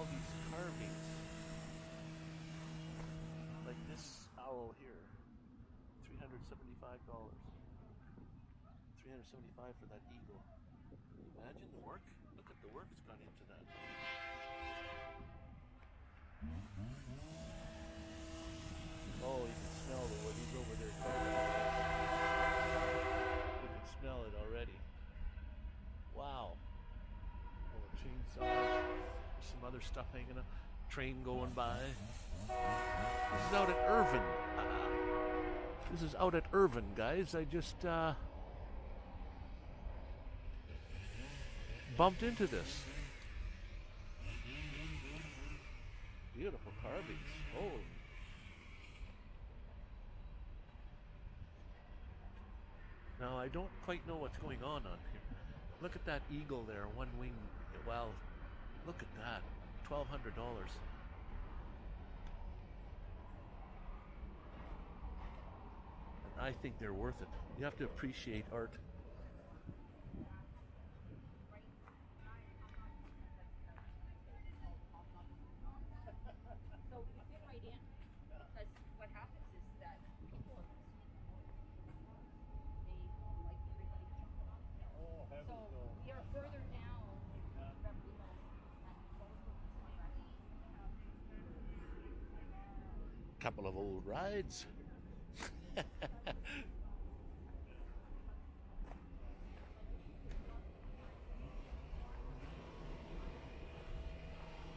all these carvings. Like this owl here, $375. $375 for that eagle. Imagine the work. Look at the work that's gone into that. Some other stuff hanging up. Train going by. This is out at Irvine. Uh, this is out at Irvine, guys. I just uh, bumped into this. Beautiful carvings. Oh. Now I don't quite know what's going on on here. Look at that eagle there, one wing. Look at that, twelve hundred dollars. And I think they're worth it. You have to appreciate art. So you fit right in, because what happens is that people, they like everybody jumping on them. Oh, heavens So no. we are further down Beverly Hills and close to this Couple of old rides.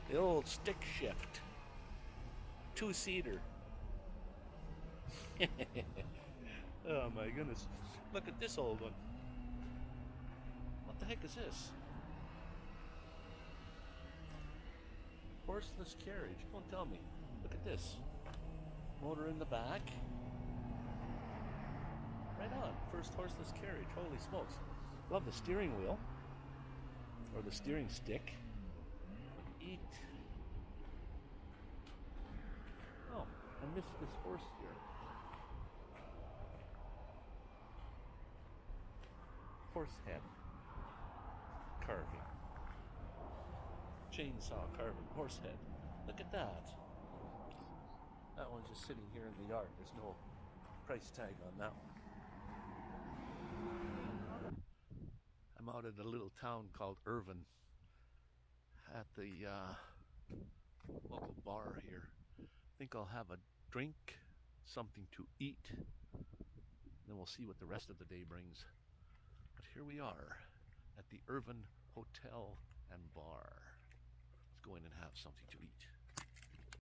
the old stick shift. Two seater. oh my goodness. Look at this old one. What the heck is this? Horseless carriage. Don't tell me. Look at this. Motor in the back. Right on. First horseless carriage. Holy smokes. Love the steering wheel. Or the steering stick. Eat. Oh, I missed this horse here. Horse head. Carving. Chainsaw carving. Horse head. Look at that. Just sitting here in the yard. There's no price tag on that one. I'm out at a little town called Irvine at the uh, local bar here. I think I'll have a drink, something to eat, then we'll see what the rest of the day brings. But here we are at the Irvine Hotel and Bar. Let's go in and have something to eat.